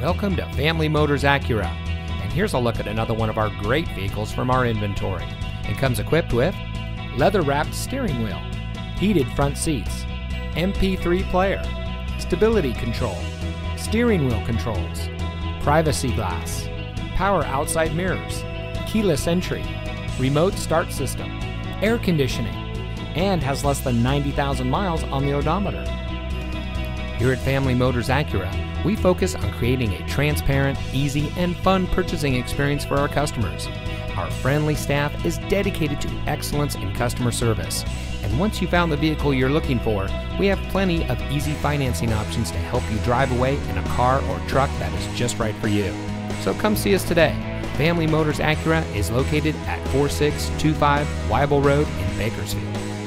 Welcome to Family Motors Acura. And here's a look at another one of our great vehicles from our inventory. It comes equipped with leather wrapped steering wheel, heated front seats, MP3 player, stability control, steering wheel controls, privacy glass, power outside mirrors, keyless entry, remote start system, air conditioning, and has less than 90,000 miles on the odometer. Here at Family Motors Acura, we focus on creating a transparent, easy, and fun purchasing experience for our customers. Our friendly staff is dedicated to excellence in customer service. And once you found the vehicle you're looking for, we have plenty of easy financing options to help you drive away in a car or truck that is just right for you. So come see us today. Family Motors Acura is located at 4625 Wible Road in Bakersfield.